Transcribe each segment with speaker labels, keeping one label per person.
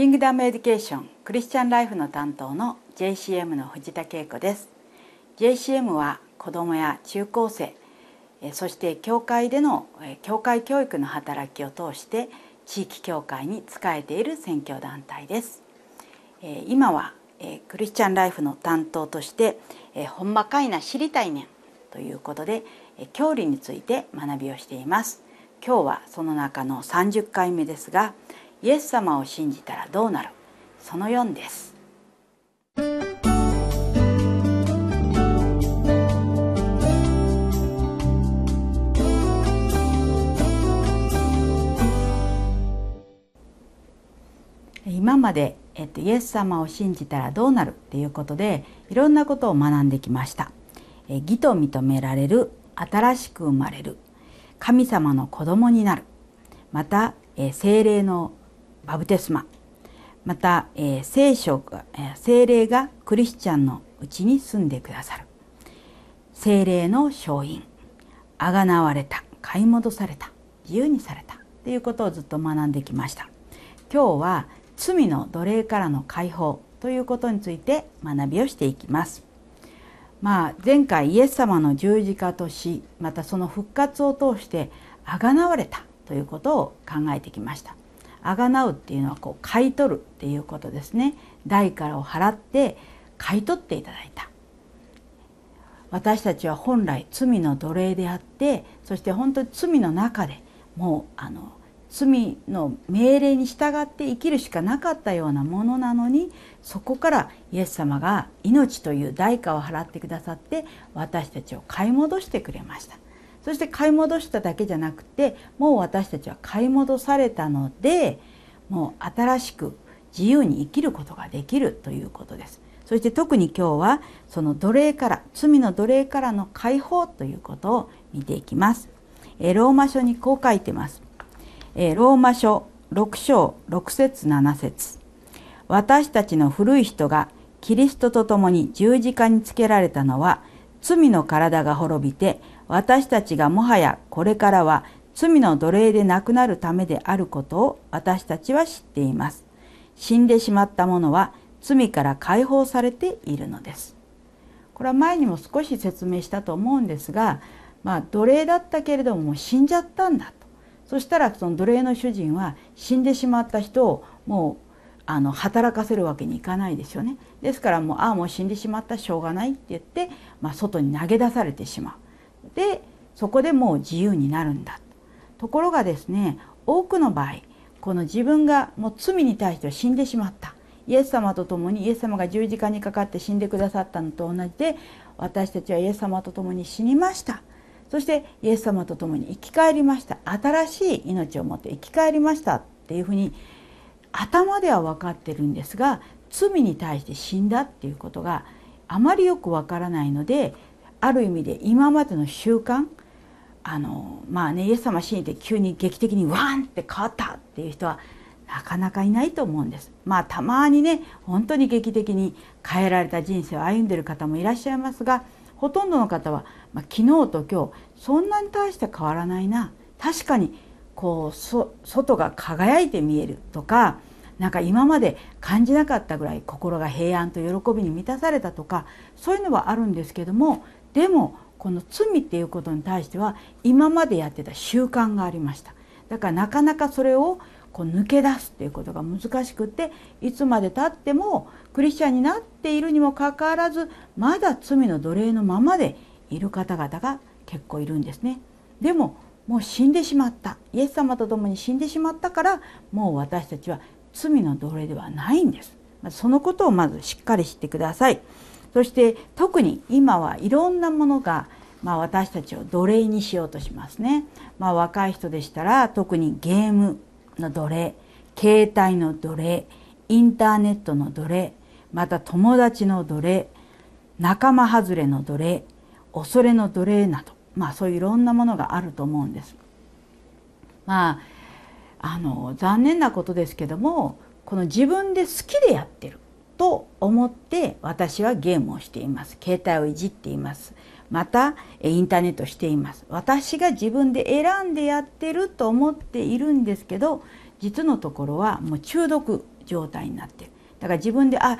Speaker 1: キングダムエデュケーションクリスチャンライフの担当の JCM の藤田恵子です。JCM は子どもや中高生そして教会での教会教育の働きを通して地域教会に仕えている宣教団体です。今はクリスチャンライフの担当としてほんまかいな知りたいねんということで教理について学びをしています。今日はその中の30回目ですが「イエス様を信じたらどうなる？その4です。今まで、えっと、イエス様を信じたらどうなるっていうことでいろんなことを学んできました。え義と認められる新しく生まれる神様の子供になるまた、え精霊のバプテスマ。また、えー、聖書が、えー、精霊がクリスチャンのうちに住んでくださる。精霊の勝因あがなわれた。買い戻された。自由にされた。ということをずっと学んできました。今日は罪の奴隷からの解放。ということについて学びをしていきます。まあ前回イエス様の十字架と死またその復活を通してあがなわれた。ということを考えてきました。あがなうっていうのはこう買い取るっていうことですね代からを払って買い取っていただいた私たちは本来罪の奴隷であってそして本当に罪の中でもうあの罪の命令に従って生きるしかなかったようなものなのにそこからイエス様が命という代価を払ってくださって私たちを買い戻してくれました。そして買い戻しただけじゃなくてもう私たちは買い戻されたのでもう新しく自由に生きることができるということです。そして特に今日はその奴隷から罪の奴隷からの解放ということを見ていきます。えローマ書にこう書いてます。えローマ書6章6節7節私たちの古い人がキリストと共に十字架につけられたのは罪の体が滅びて私たちがもはやこれからは罪の奴隷でなくなるためであることを私たちは知っています。死んでしまった者は罪から解放されているのです。これは前にも少し説明したと思うんですが、まあ、奴隷だったけれどももう死んじゃったんだと。そしたらその奴隷の主人は死んでしまった人をもうあの働かせるわけにいかないですよね。ですからもうああもう死んでしまったしょうがないって言って、まあ、外に投げ出されてしまう。でそこでもう自由になるんだ。ところがですね多くの場合この自分がもう罪に対しては死んでしまった。イエス様と共にイエス様が十字架にかかって死んでくださったのと同じで私たちはイエス様と共に死にました。そしてイエス様と共に生き返りました。新しい命を持って生き返りました。っていうふうに頭では分かってるんですが罪に対して死んだっていうことがあまりよくわからないのである意味で今までの習慣あのまあねイエス様信じて急に劇的にワンって変わったっていう人はなかなかいないと思うんです。まあたまにね本当に劇的に変えられた人生を歩んでる方もいらっしゃいますがほとんどの方は、まあ、昨日と今日そんなに大して変わらないな確かにこう外が輝いて見えるとかなんか今まで感じなかったぐらい心が平安と喜びに満たされたとかそういうのはあるんですけどもでもこの罪っていうことに対しては今までやってた習慣がありましただからなかなかそれをこう抜け出すっていうことが難しくっていつまでたってもクリスチャンになっているにもかかわらずまだ罪の奴隷のままでいる方々が結構いるんですね。でももう死んでしまったイエス様と共に死んでしまったからもう私たちは罪の奴隷ではないんです。そのことをまずしっかり知ってください。そして特に今はいろんなものが、まあ、私たちを奴隷にしようとしますね。まあ、若い人でしたら特にゲームの奴隷携帯の奴隷インターネットの奴隷また友達の奴隷仲間外れの奴隷恐れの奴隷など、まあ、そういういろんなものがあると思うんです。まああの残念なことですけどもこの自分で好きでやってると思って私はゲームをしています。携帯をいじっています。またインターネットしています。私が自分で選んでやってると思っているんですけど実のところはもう中毒状態になってる。だから自分であ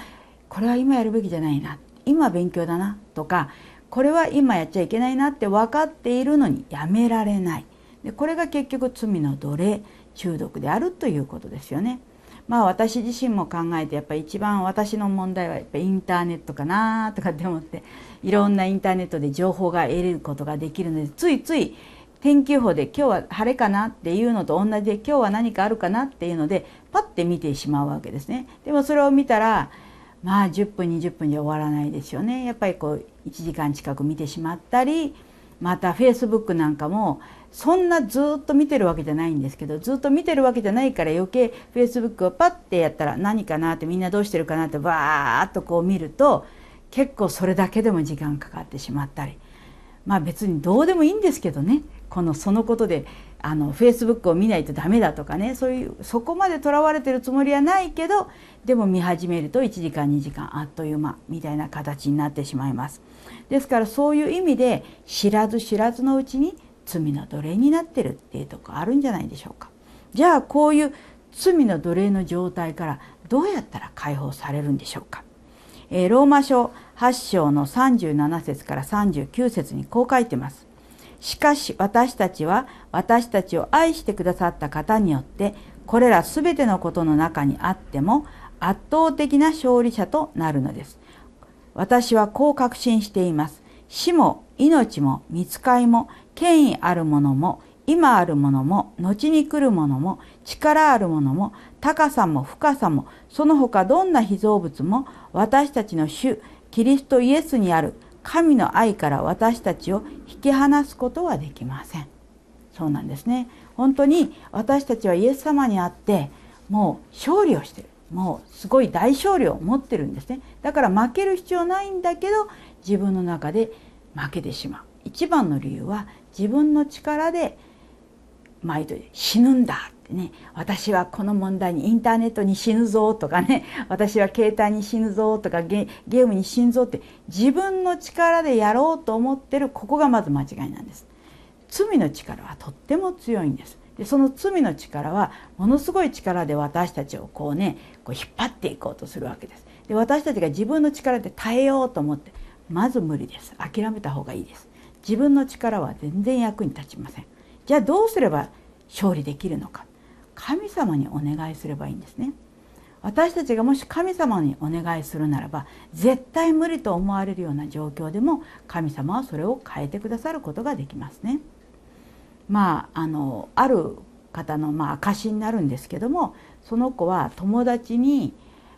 Speaker 1: これは今やるべきじゃないな。今勉強だな。とかこれは今やっちゃいけないなって分かっているのにやめられない。でこれが結局罪の奴隷中毒であるということですよね。まあ私自身も考えてやっぱり一番私の問題はやっぱインターネットかなとかって思っていろんなインターネットで情報が得ることができるのでついつい天気予報で今日は晴れかなっていうのと同じで今日は何かあるかなっていうのでパッて見てしまうわけですね。でもそれを見たらまあ10分20分じゃ終わらないですよね。やっぱりこう1時間近く見てしまったりまたフェイスブックなんかもそんなずっと見てるわけじゃないんですけどずっと見てるわけじゃないから余計フェイスブックをパッてやったら何かなってみんなどうしてるかなってバーッとこう見ると結構それだけでも時間かかってしまったり。まあ別にどうでもいいんですけどね。このそのことであのフェイスブックを見ないとダメだとかね。そういうそこまでとらわれてるつもりはないけどでも見始めると1時間2時間あっという間みたいな形になってしまいます。ですからそういう意味で知らず知らずのうちに罪の奴隷になってるっていうとこあるんじゃないでしょうか。じゃあこういう罪の奴隷の状態からどうやったら解放されるんでしょうか。えー、ローマ書8章の37節から39節にこう書いてます。しかし私たちは私たちを愛してくださった方によってこれらすべてのことの中にあっても圧倒的な勝利者となるのです。私はこう確信しています。死も命も見つかいも権威あるものも今あるものも後に来るものも力あるものも高さも深さもその他どんな被造物も私たちの主キリストイエスにある神の愛から私たちを引き離すことはできません。そうなんですね。本当に私たちはイエス様にあってもう勝利をしてる。もうすごい大勝利を持ってるんですね。だから負ける必要ないんだけど自分の中で負けてしまう。一番の理由は自分の力で毎度死ぬんだってね私はこの問題にインターネットに死ぬぞとかね 私は携帯に死ぬぞとかゲームに死ぬぞって自分の力でやろうと思ってるここがまず間違いなんです。罪の力はとっても強いんです。でその罪の力はものすごい力で私たちをこうねこう引っ張っていこうとするわけです。で私たちが自分の力で耐えようと思ってまず無理です諦めた方がいいです。自分の力は全然役に立ちません。じゃあどうすれば勝利できるのか。神様にお願いすればいいんですね。私たちがもし神様にお願いするならば絶対無理と思われるような状況でも神様はそれを変えてくださることができますね。まああのある方のまあ証になるんですけどもその子は友達に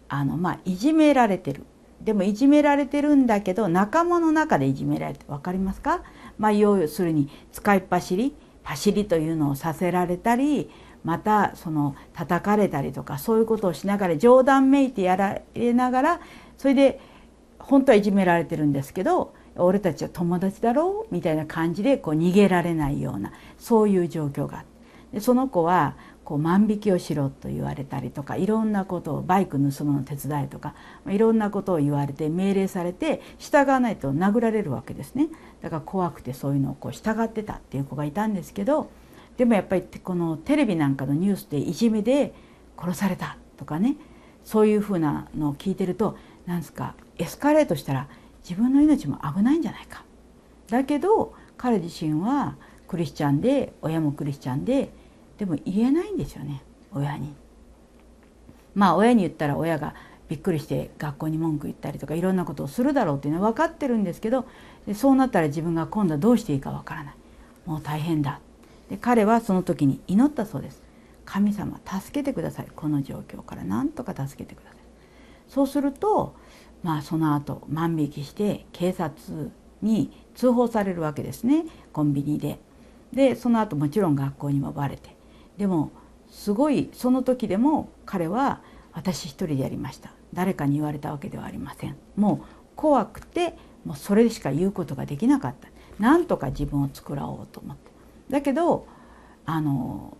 Speaker 1: あのまあいじめられてる。でもいじめられてるんだけど仲間の中でいじめられて分かりますか？まあ要するに使いっ走り走りというのをさせられたりまたその叩かれたりとかそういうことをしながら冗談めいてやられながらそれで本当はいじめられてるんですけど俺たちは友達だろ？うみたいな感じでこう逃げられないようなそういう状況があって。その子はこう万引きをしろと言われたりとかいろんなことをバイク盗むの手伝いとかいろんなことを言われて命令されて従わないと殴られるわけですねだから怖くてそういうのをこう従ってたっていう子がいたんですけどでもやっぱりこのテレビなんかのニュースでいじめで殺されたとかねそういうふうなのを聞いてるとなんですかエスカレートしたら自分の命も危ないんじゃないか。だけど彼自身はクリスチャンで親もクリスチャンででも言えないんですよね親に。まあ親に言ったら親がびっくりして学校に文句言ったりとかいろんなことをするだろうっていうのは分かってるんですけどでそうなったら自分が今度はどうしていいか分からない。もう大変だ。で彼はその時に祈ったそうです。神様助けてください。この状況から。何とか助けてください。そうするとまあその後万引きして警察に通報されるわけですね。コンビニで。でその後もちろん学校にもバレて。でもすごいその時でも彼は私一人でやりました。誰かに言われたわけではありません。もう怖くてもうそれしか言うことができなかった。なんとか自分を作らおうと思って。だけどあの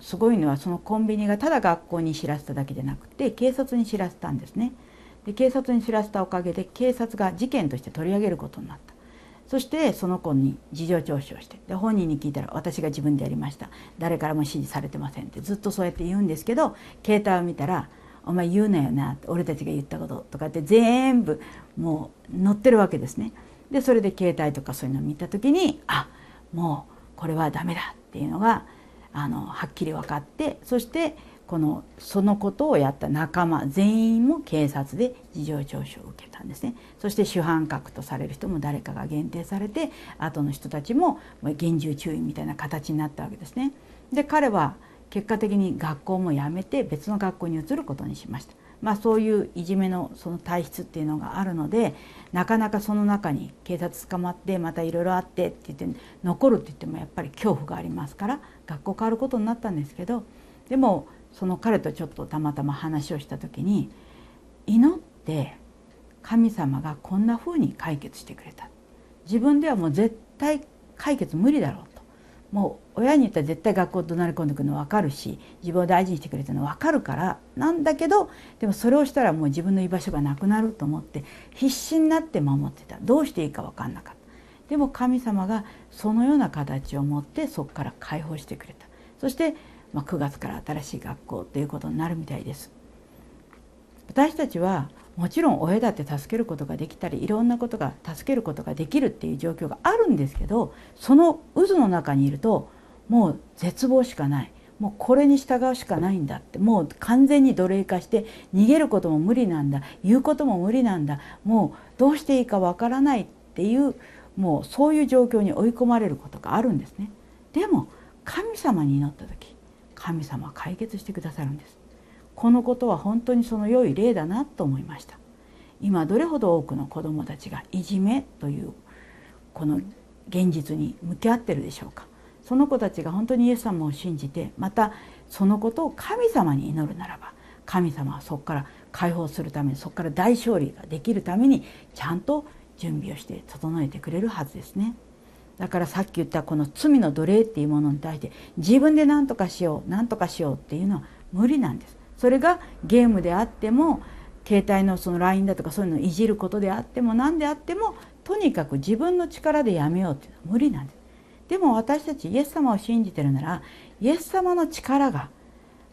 Speaker 1: すごいのはそのコンビニがただ学校に知らせただけじゃなくて警察に知らせたんですね。で警察に知らせたおかげで警察が事件として取り上げることになった。そしてその子に事情聴取をしてで本人に聞いたら私が自分でやりました誰からも指示されてませんってずっとそうやって言うんですけど携帯を見たら「お前言うなよな」俺たちが言ったこととかって全部もう載ってるわけですね。でそれで携帯とかそういうのを見た時にあもうこれはダメだっていうのがあのはっきり分かってそしてこのそのことをやった仲間全員も警察で事情聴取を受けたんですねそして主犯格とされる人も誰かが限定されて後の人たちも厳重注意みたいな形になったわけですね。で彼は結果的に学校も辞めて別の学校に移ることにしました。まあ、そういういじめのその体質っていうのがあるのでなかなかその中に警察捕まってまたいろいろあってって言って残るって言ってもやっぱり恐怖がありますから学校変わることになったんですけどでもその彼とちょっとたまたま話をした時に祈って神様がこんな風に解決してくれた。自分ではもう絶対解決無理だろうと。もう親に言ったら絶対学校怒鳴り込んでくるの分かるし自分を大事にしてくれてるの分かるからなんだけどでもそれをしたらもう自分の居場所がなくなると思って必死になって守ってた。どうしていいか分かんなかった。でも神様がそのような形を持ってそこから解放してくれた。そしてまあ、9月から新しい学校ということになるみたいです。私たちはもちろん親だって助けることができたりいろんなことが助けることができるっていう状況があるんですけどその渦の中にいるともう絶望しかないもうこれに従うしかないんだってもう完全に奴隷化して逃げることも無理なんだ言うことも無理なんだもうどうしていいかわからないっていうもうそういう状況に追い込まれることがあるんですね。でも神様に祈った時神様は解決してくださるんです。このことは本当にその良い例だなと思いました。今どれほど多くの子どもたちがいじめというこの現実に向き合ってるでしょうか。その子たちが本当にイエス様を信じてまたそのことを神様に祈るならば神様はそこから解放するためにそこから大勝利ができるためにちゃんと準備をして整えてくれるはずですね。だからさっき言ったこの罪の奴隷っていうものに対して自分で何とかしよう何とかしようっていうのは無理なんです。それがゲームであっても携帯のその LINE だとかそういうのをいじることであっても何であってもとにかく自分の力でやめようっていうのは無理なんです。でも私たちイエス様を信じてるならイエス様の力が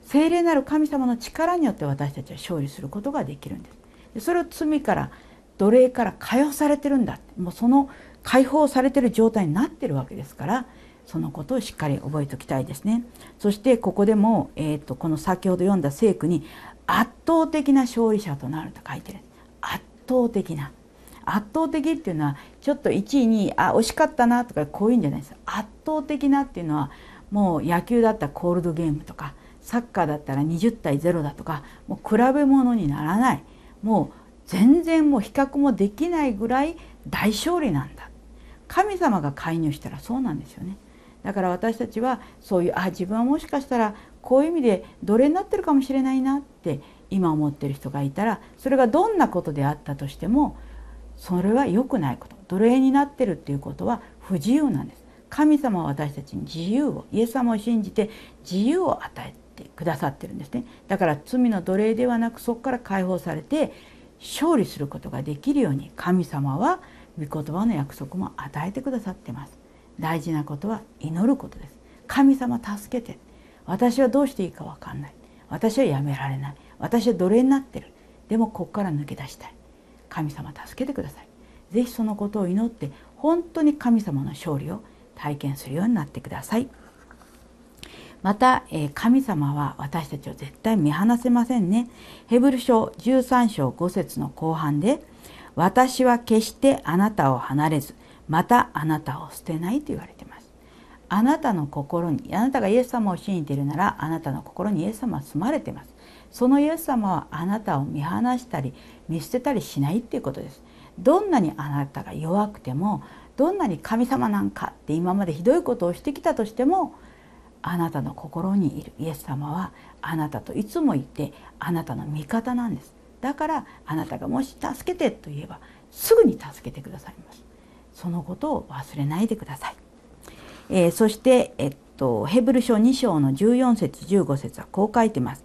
Speaker 1: 聖霊なる神様の力によって私たちは勝利することができるんです。それを罪から奴隷から解放されてるんだもうその解放されてる状態になってるわけですからそのことをしっかり覚えておきたいですね。そしてここでも、えーと、この先ほど読んだ聖句に圧倒的な勝利者となると書いてる。圧倒的な。圧倒的っていうのはちょっと1位にあ惜しかったなとかこういうんじゃないです。圧倒的なっていうのはもう野球だったらコールドゲームとかサッカーだったら20対0だとかもう比べ物にならない。もう全然もう比較もできないぐらい大勝利なんだ。神様が介入したらそうなんですよね。だから私たちはそういうあ自分はもしかしたらこういう意味で奴隷になってるかもしれないなって今思ってる人がいたらそれがどんなことであったとしてもそれは良くないこと。奴隷になってるっていうことは不自由なんです。神様は私たちに自由をイエス様を信じて自由を与えてくださってるんですね。だから罪の奴隷ではなくそこから解放されて勝利することができるように神様は御言葉の約束も与えてくださってます。大事なことは祈ることです。神様助けて。私はどうしていいか分かんない。私はやめられない。私は奴隷になってる。でもここから抜け出したい。神様助けてください。是非そのことを祈って本当に神様の勝利を体験するようになってください。また、え神様は私たちを絶対見放せませんね。ヘブル書13章5節の後半で「私は決してあなたを離れず、またあなたを捨てないと言われています。あなたの心に、あなたがイエス様を信じているなら、あなたの心にイエス様は住まれています。そのイエス様はあなたを見放したり、見捨てたりしないっていうことです。どんなにあなたが弱くても、どんなに神様なんかって今までひどいことをしてきたとしても、あなたの心にいるイエス様はあなたといつもいてあなたの味方なんですだからあなたがもし助けてと言えばすぐに助けてくださいます。そのことを忘れないでください、えー、そして、えっと、ヘブル書2章の14節15節はこう書いてます。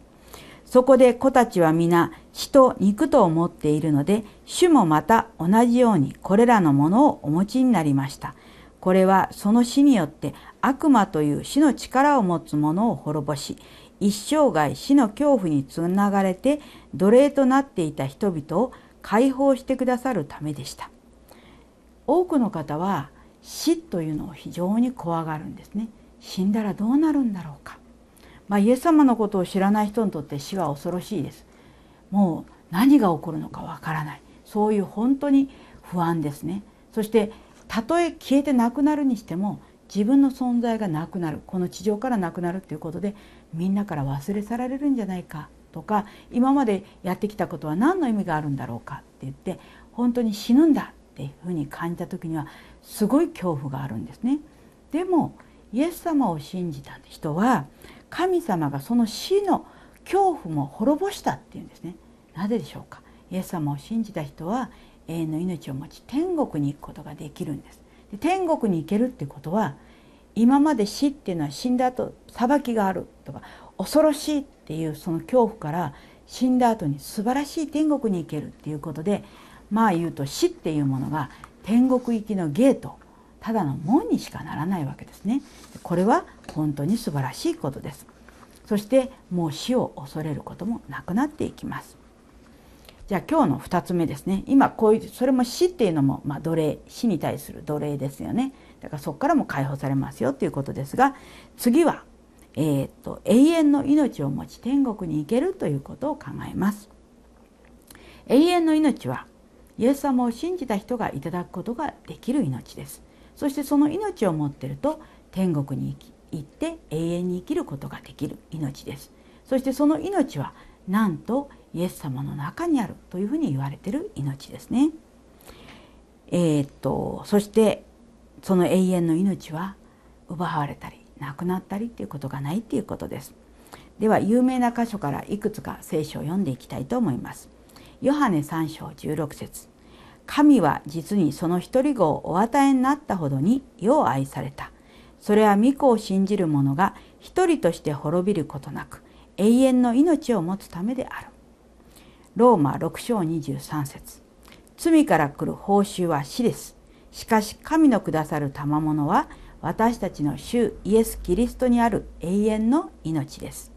Speaker 1: そこで子たちは皆血と肉と思っているので主もまた同じようにこれらのものをお持ちになりました。これはその死によって悪魔という死の力を持つ者を滅ぼし一生涯死の恐怖につながれて奴隷となっていた人々を解放してくださるためでした。多くの方は死というのを非常に怖がるんですね。死んだらどうなるんだろうか。まあ、イエス様のことを知らない人にとって死は恐ろしいです。もう何が起こるのかわからない。そういう本当に不安ですね。そしてたとえ消えてなくなるにしても自分の存在がなくなる。この地上からなくなるっていうことでみんなから忘れ去られるんじゃないか。とか今までやってきたことは何の意味があるんだろうかって言って本当に死ぬんだっていうふうに感じた時にはすごい恐怖があるんですね。でもイエス様を信じた人は神様がその死の恐怖も滅ぼしたっていうんですね。なぜでしょうかイエス様を信じた人は永遠の命を持ち天国に行くことができるんです。で天国に行けるってことは今まで死っていうのは死んだ後裁きがあるとか恐ろしいっていうその恐怖から死んだ後に素晴らしい天国に行けるっていうことでまあ言うと死っていうものが天国行きのゲートただの門にしかならないわけですね。これは本当に素晴らしいことです。そしてもう死を恐れることもなくなっていきます。じゃあ今日の2つ目ですね今こういうそれも死っていうのも、まあ、奴隷死に対する奴隷ですよねだからそこからも解放されますよということですが次は、えー、っと永遠の命を持ち天国に行けるということを考えます。永遠の命はイエス様を信じた人がいただくことができる命です。そしてその命を持ってると天国に行って永遠に生きることができる命です。そしてその命はなんとイエス様の中にあるというふうに言われている命ですね。えー、っとそしてその永遠の命は奪われたりなくなったりっていうことがないっていうことです。では有名な箇所からいくつか聖書を読んでいきたいと思います。ヨハネ3章16節神は実にその一人子をお与えになったほどに世を愛された。それは御子を信じる者が一人として滅びることなく永遠の命を持つためである。ローマ6章23節罪から来る報酬は死です。しかし神のくださる賜物は私たちの主イエス・キリストにある永遠の命です。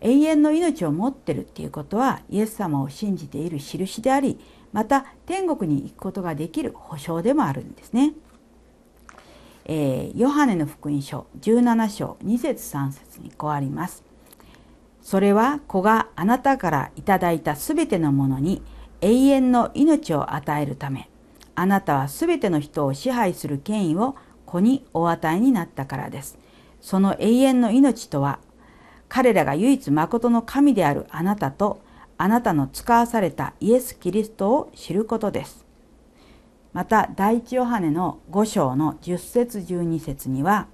Speaker 1: 永遠の命を持ってるっていうことはイエス様を信じている印でありまた天国に行くことができる保証でもあるんですね。えー、ヨハネの福音書17章2節3節にこうあります。それは子があなたからいただいたすべてのものに永遠の命を与えるため、あなたはすべての人を支配する権威を子にお与えになったからです。その永遠の命とは、彼らが唯一誠の神であるあなたと、あなたの使わされたイエス・キリストを知ることです。また、第一ヨハネの5章の10節12節には、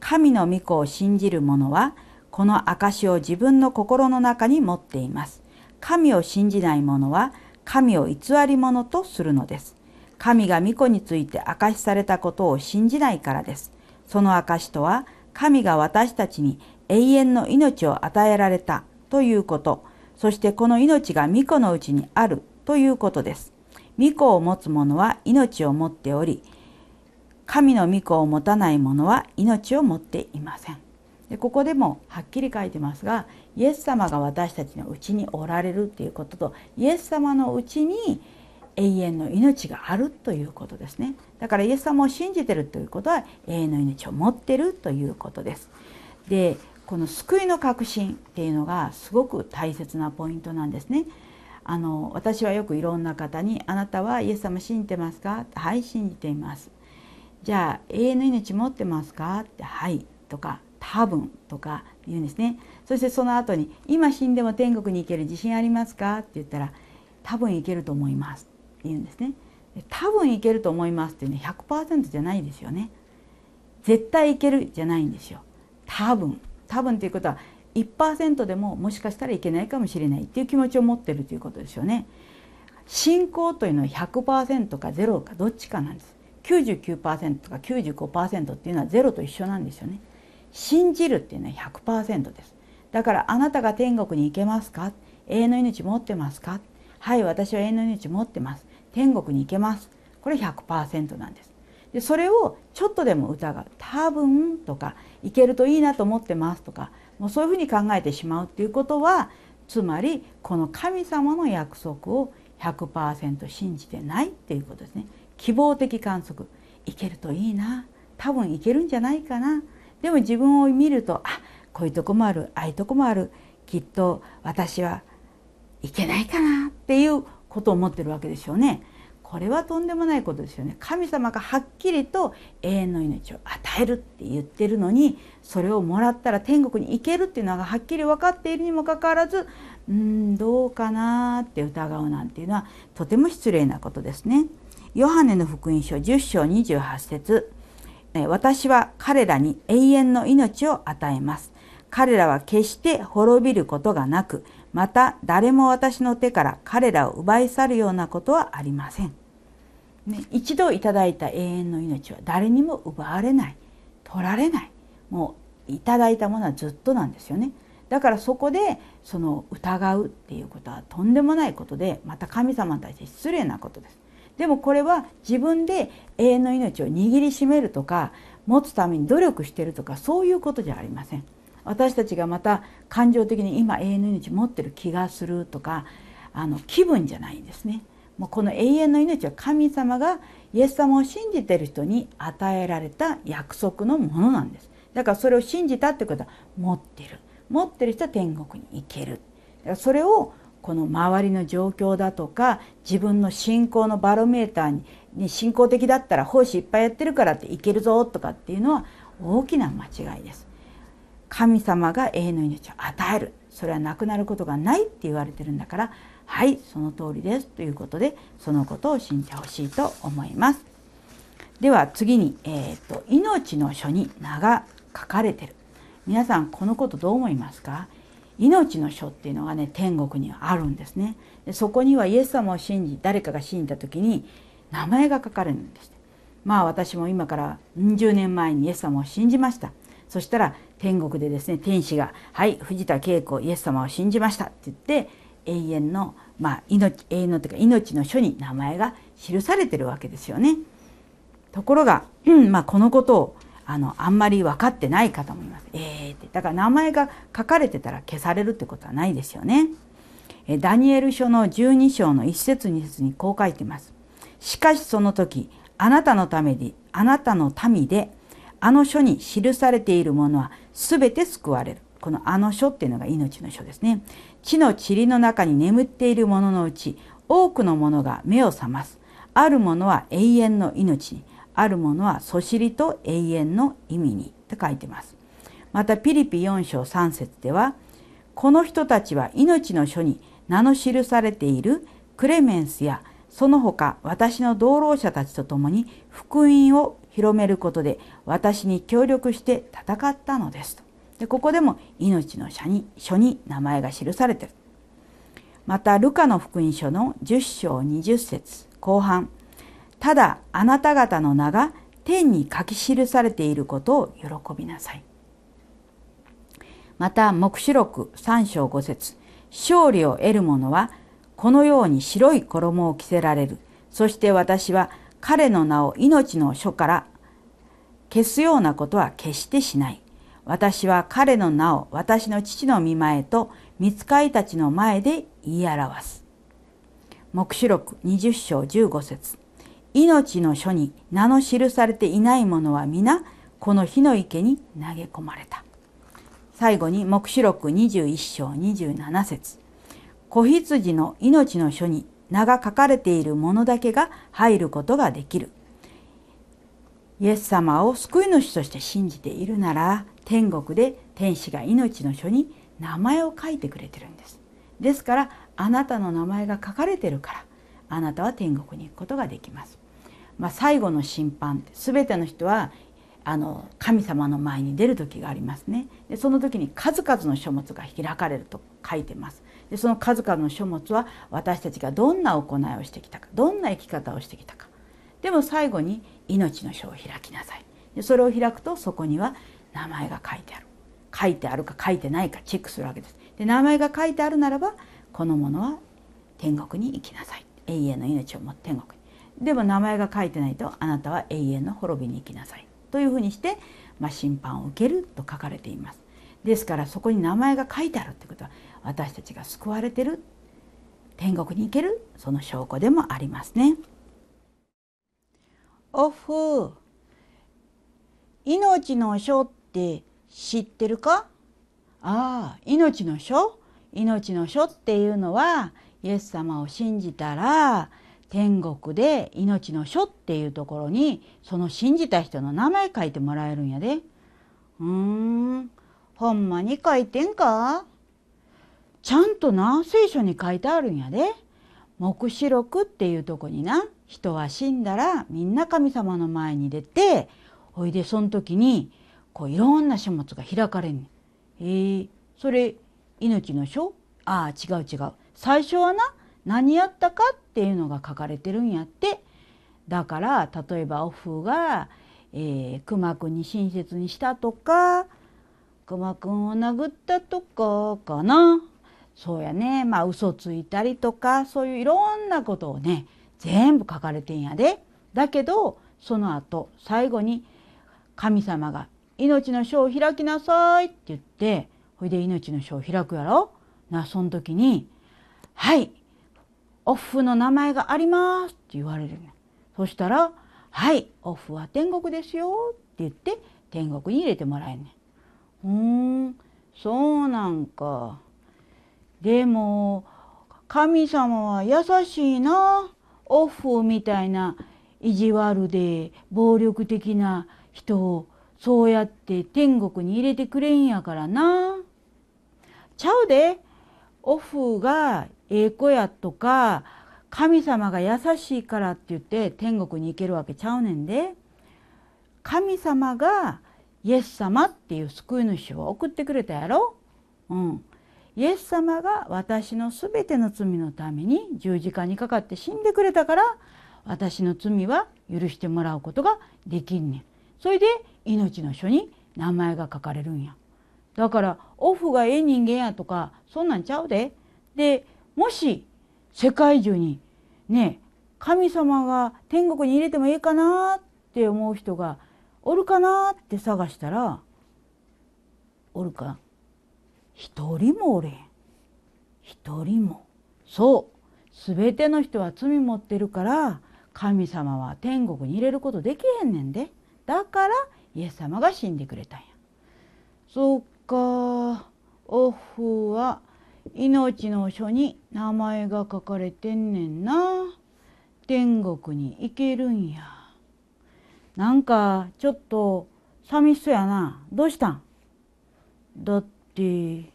Speaker 1: 神の御子を信じる者は、この証を自分の心の中に持っています。神を信じない者は神を偽り者とするのです。神が御子について証しされたことを信じないからです。その証とは神が私たちに永遠の命を与えられたということ、そしてこの命が御子のうちにあるということです。御子を持つ者は命を持っており、神の御子を持たない者は命を持っていません。でここでもはっきり書いてますがイエス様が私たちのうちにおられるということとイエス様のうちに永遠の命があるということですねだからイエス様を信じてるということは永遠の命を持ってるということですでこの救いの確信っていうのがすごく大切なポイントなんですねあの私はよくいろんな方に「あなたはイエス様信じてますか?」はい信じています」じゃあ永遠の命持ってますか?」って「はい」とか多分とか言うんですねそしてその後に「今死んでも天国に行ける自信ありますか?」って言ったら「多分行けると思います」言うんですね。多分行けると思いますっていうね100%じゃないですよね。絶対いけるじゃないんですよ。多分。多分っていうことは1%でももしかしたらいけないかもしれないっていう気持ちを持ってるということですよね。信仰というのは100%か0かどっちかなんです。99%とか95%っていうのは0と一緒なんですよね。信じるっていうのは100%です。だからあなたが天国に行けますか？永遠の命持ってますか？はい私は永遠の命持ってます。天国に行けます。これ100%なんです。でそれをちょっとでも疑う。多分とかいけるといいなと思ってますとかもうそういうふうに考えてしまうっていうことはつまりこの神様の約束を100%信じてないっていうことですね。希望的観測。いけるといいな。多分いけるんじゃないかな。でも自分を見るとあこういうとこもあるああいうとこもある。きっと私はいけないかなっていうことを思ってるわけでしょうね。これはとんでもないことですよね。神様がはっきりと永遠の命を与えるって言ってるのにそれをもらったら天国に行けるっていうのがはっきり分かっているにもかかわらずうんどうかなって疑うなんていうのはとても失礼なことですね。ヨハネの福音書10章28節私は彼らに永遠の命を与えます。彼らは決して滅びることがなく、また誰も私の手から彼らを奪い去るようなことはありません。ね、一度いただいた永遠の命は誰にも奪われない、取られない。もういただいたものはずっとなんですよね。だからそこでその疑うっていうことはとんでもないことで、また神様に対して失礼なことです。でもこれは自分で永遠の命を握りしめるとか持つために努力してるとかそういうことじゃありません。私たちがまた感情的に今永遠の命持ってる気がするとかあの気分じゃないんですね。もうこの永遠の命は神様がイエス様を信じてる人に与えられた約束のものなんです。だからそれを信じたってことは持ってる。持ってる人は天国に行ける。それをこの周りの状況だとか自分の信仰のバロメーターにに信仰的だったら奉仕いっぱいやってるからっていけるぞとかっていうのは大きな間違いです。神様が永遠の命を与える。それはなくなることがないって言われてるんだからはいその通りですということでそのことを信じてほしいと思います。では次に、えーと、命の書に名が書かれてる。皆さんこのことどう思いますか？命の書っていうのがね天国にはあるんですね。でそこにはイエス様を信じ誰かが信じた時に名前が書かれるんです。まあ私も今から40年前にイエス様を信じました。そしたら天国でですね天使が「はい藤田恵子イエス様を信じました」って言って永遠のまあ命永遠のというか命の書に名前が記されてるわけですよね。ところが、うんまあ、このことをあのあんまり分かってない方もいます。えー、ってだから名前が書かれてたら消されるってことはないですよね。えダニエル書の12章の1節2節にこう書いてます。しかしその時あなたのためにあなたの民であの書に記されているものは全て救われる。このあの書っていうのが命の書ですね。地の塵の中に眠っているもののうち、多くのものが目を覚ます。あるものは永遠の命に、あるものはそしりと永遠の意味にと書いてます。またピリピ4章3節では、この人たちは命の書に名の記されているクレメンスやその他私の同労者たちと共に福音を広めることで私に協力して戦ったのですと。でここでも命の書に書に名前が記されてる。またルカの福音書の10章20節後半ただあなた方の名が天に書き記されていることを喜びなさい。また黙示録3章5節勝利を得る者はこのように白い衣を着せられる。そして私は彼の名を命の書から消すようなことは決してしない。私は彼の名を私の父の御前と御使いたちの前で言い表す。黙示録20章15節命の書に名の記されていない者は皆この火の池に投げ込まれた。最後に黙示録21章27節子羊の命の書に名が書かれているものだけが入ることができる。イエス様を救い主として信じているなら天国で天使が命の書に名前を書いてくれてるんです。ですからあなたの名前が書かれてるからあなたは天国に行くことができます。まあ、最後の審判って全ての人はあの神様の前に出る時がありますねでその時に数々の書物が開かれると書いてますでその数々の書物は私たちがどんな行いをしてきたかどんな生き方をしてきたか。でも最後に命の書を開きなさい。でそれを開くとそこには名前が書いてある。書いてあるか書いてないかチェックするわけです。で名前が書いてあるならばこのものは天国に行きなさい。永遠の命を持って天国に。でも名前が書いてないとあなたは永遠の滅びに行きなさい。というふうにして、まあ、審判を受けると書かれています。ですからそこに名前が書いてあるってことは私たちが救われてる天国に行けるその証拠でもありますね。オフ命の書って知ってるか？ああ命の書命の書っていうのはイエス様を信じたら天国で命の書っていうところにその信じた人の名前書いてもらえるんやで。うーんほんまに書いてんか？ちゃんとな聖書に書いてあるんやで。黙示録っていうとこにな。人は死んだらみんな神様の前に出てほいでその時にこういろんな書物が開かれんねん。えー、それ命の書？ああ違う違う。最初はな何やったかっていうのが書かれてるんやって。だから例えばオフが、えー、熊くんに親切にしたとか熊くんを殴ったとかかな。そうやね。まあ嘘ついたりとかそういういろんなことをね全部書かれてんやで。だけどその後最後に神様が「命の書を開きなさい」って言ってほいで命の書を開くやろ？なその時に「はいオフの名前があります」って言われるねそしたら「はいオフは天国ですよ」って言って天国に入れてもらえんねん。うんそうなんか。でも神様は優しいなオフみたいな意地悪で暴力的な人をそうやって天国に入れてくれんやからな。ちゃうでオフがええ子やとか神様が優しいからって言って天国に行けるわけちゃうねんで神様がイエス様っていう救い主を送ってくれたやろ？うん、イエス様が私のすべての罪のために十字架にかかって死んでくれたから私の罪は許してもらうことができんねん。それで命の書に名前が書かれるんや。だからオフがええ人間やとかそんなんちゃうで。でもし世界中にね神様が天国に入れてもいいかなって思う人がおるかなって探したらおるか。一人もおれん。一人も。そう。全ての人は罪持ってるから神様は天国に入れることできへんねんで。だからイエス様が死んでくれたんや。そっか。オフは命の書に名前が書かれてんねんな。天国に行けるんや。なんかちょっと寂しそうやな。どうしたん？だって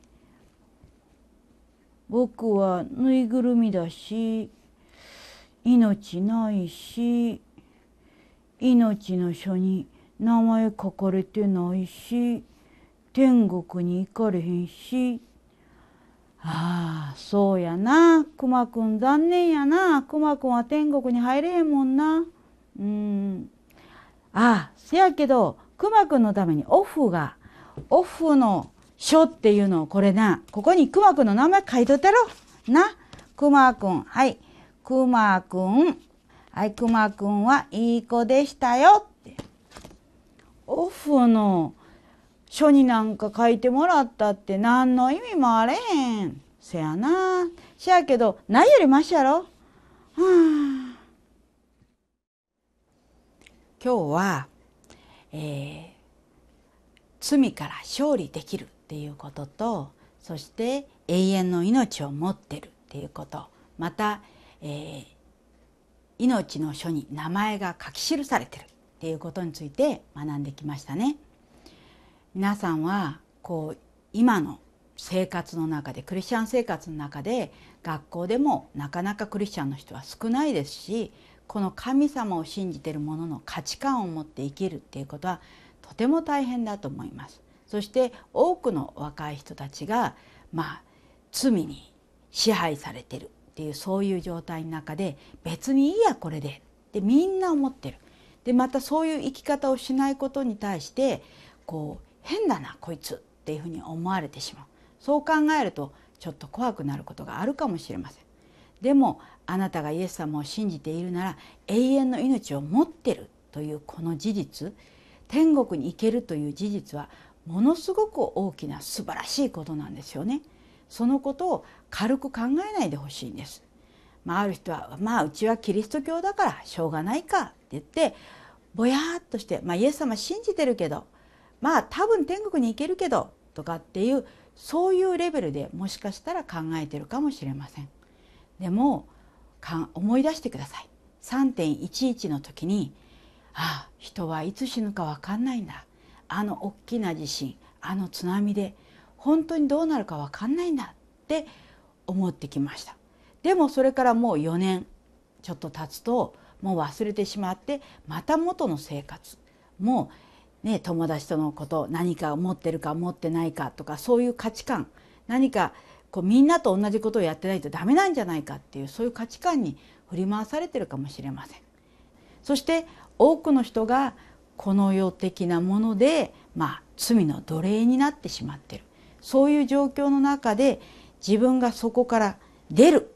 Speaker 1: 僕はぬいぐるみだし命ないし命の書に名前書かれてないし天国に行かれへんし。ああそうやな。くまくん残念やな。くまくんは天国に入れへんもんな。うん。あせやけどくまくんのためにオフがオフの書っていうのをこれなここにくまくんの名前書いとったろ？なくまくん。はい。くまくん。はいくまくんはいい子でしたよ。ってオフの書になんか書いてもらったって何の意味もあれへん。せやな。せやけどないよりましやろはあ今日は、えー、罪から勝利できるっていうこととそして永遠の命を持ってるっていうことまた、えー、命の書に名前が書き記されてるっていうことについて学んできましたね。皆さんはこう今の生活の中でクリスチャン生活の中で学校でもなかなかクリスチャンの人は少ないですしこの神様を信じてる者の価値観を持って生きるっていうことはとても大変だと思います。そして多くの若い人たちがまあ罪に支配されてるっていうそういう状態の中で別にいいやこれでってみんな思ってる。でまたそういう生き方をしないことに対してこう変だなこいつっていうふうに思われてしまうそう考えるとちょっと怖くなることがあるかもしれません。でもあなたがイエス様を信じているなら永遠の命を持ってるというこの事実天国に行けるという事実はものすごく大きな素晴らしいことなんですよね。そのことを軽く考えないでほしいんです。まあ、ある人は「まあうちはキリスト教だからしょうがないか」って言ってぼやっとして、まあ、イエス様信じてるけどまあ多分天国に行けるけどとかっていうそういうレベルでもしかしたら考えてるかもしれません。でも思い出してください。3.11の時にああ人はいつ死ぬか分かんないんだ。あの大きな地震あの津波で本当にどうなるか分かんないんだ。って思ってきました。でもそれからもう4年ちょっと経つともう忘れてしまってまた元の生活。もうね友達とのこと何か持ってるか持ってないかとかそういう価値観何かこうみんなと同じことをやってないとダメなんじゃないかっていうそういう価値観に振り回されてるかもしれません。そして多くの人がこの世的なもので、まあ、罪の奴隷になってしまってるそういう状況の中で自分がそこから出る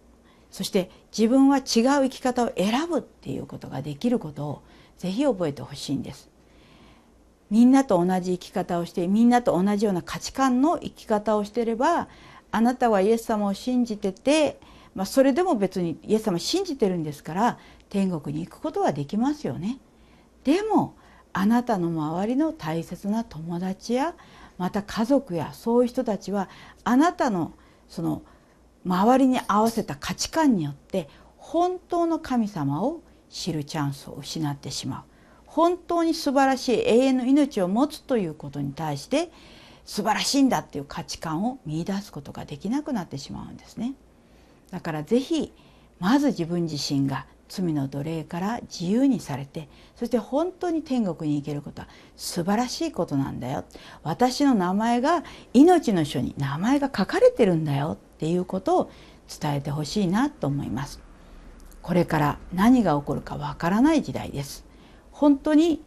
Speaker 1: そして自分は違う生き方を選ぶっていうことができることをぜひ覚えてほしいんです。みんなと同じ生き方をしてみんなと同じような価値観の生き方をしていればあなたはイエス様を信じてて、まあ、それでも別にイエス様信じてるんですから天国に行くことはできますよね。でもあなたの周りの大切な友達やまた家族やそういう人たちはあなたのその周りに合わせた価値観によって本当の神様を知るチャンスを失ってしまう本当に素晴らしい永遠の命を持つということに対して素晴らしいんだっていう価値観を見いだすことができなくなってしまうんですね。だから是非まず自分自身が罪の奴隷から自由にされてそして本当に天国に行けることは素晴らしいことなんだよ。私の名前が命の書に名前が書かれてるんだよ。っていうことを伝えてほしいなと思います。これから何が起こるかわからない時代です。本当に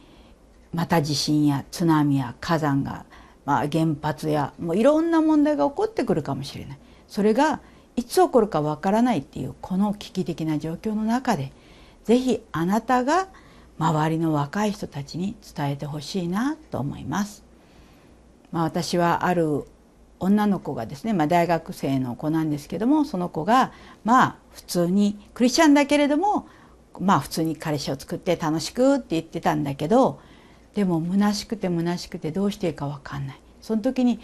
Speaker 1: また地震や津波や火山が、まあ、原発やもういろんな問題が起こってくるかもしれないそれがいつ起こるかわからないっていうこの危機的な状況の中で是非あなたが周りの若い人たちに伝えてほしいなと思います。まあ、私はある女の子がですね、まあ、大学生の子なんですけどもその子がまあ普通にクリスチャンだけれどもまあ普通に彼氏を作って楽しくって言ってたんだけどでも虚しくて虚しくてどうしていいか分かんない。その時に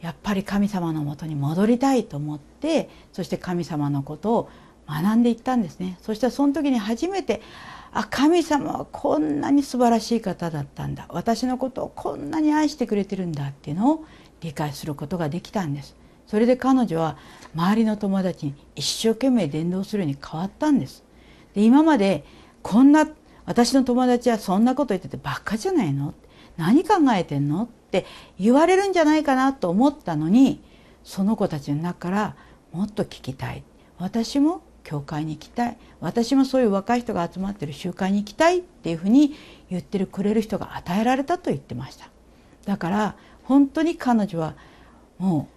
Speaker 1: やっぱり神様のもとに戻りたいと思ってそして神様のことを学んでいったんですね。そしたらその時に初めてあ神様はこんなに素晴らしい方だったんだ。私のことをこんなに愛してくれてるんだっていうのを理解することができたんです。それで彼女は周りの友達に一生懸命伝道するように変わったんです。で今までこんな私の友達はそんなこと言っててばっかじゃないの？何考えてんの？って言われるんじゃないかなと思ったのにその子たちの中からもっと聞きたい。私も教会に行きたい。私もそういう若い人が集まってる集会に行きたいっていうふうに言ってるくれる人が与えられたと言ってました。だから本当に彼女はも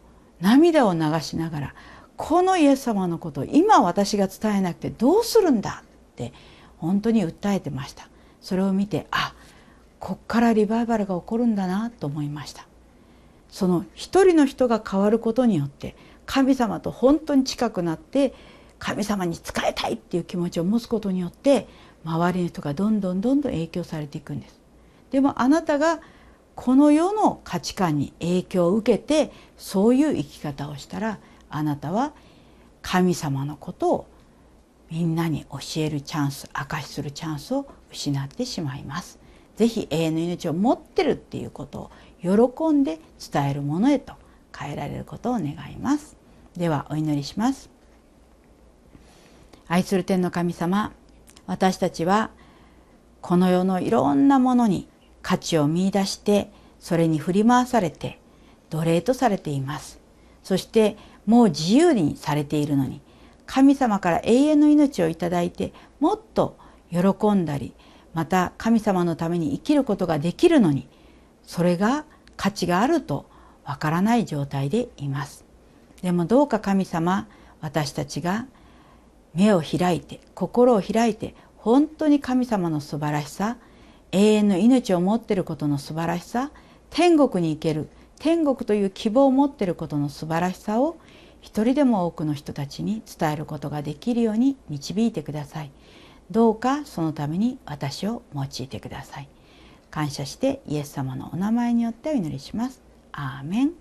Speaker 1: う涙を流しながらこのイエス様のことを今私が伝えなくてどうするんだって本当に訴えてました。それを見てあこっからリバイバルが起こるんだなと思いました。その一人の人が変わることによって神様と本当に近くなって神様に仕えたいっていう気持ちを持つことによって周りの人がどんどんどんどん影響されていくんです。でもあなたがこの世の価値観に影響を受けてそういう生き方をしたらあなたは神様のことをみんなに教えるチャンス証しするチャンスを失ってしまいます。是非永遠の命を持ってるっていうことを喜んで伝えるものへと変えられることを願います。ではお祈りします。愛する天の神様私たちはこの世のいろんなものに価値を見いだしてそれに振り回されて奴隷とされています。そしてもう自由にされているのに神様から永遠の命をいただいてもっと喜んだりまた神様のために生きることができるのにそれが価値があるとわからない状態でいます。でもどうか神様私たちが目を開いて心を開いて本当に神様の素晴らしさ永遠の命を持っていることの素晴らしさ天国に行ける天国という希望を持っていることの素晴らしさを一人でも多くの人たちに伝えることができるように導いてください。どうかそのために私を用いてください。感謝してイエス様のお名前によってお祈りします。アーメン。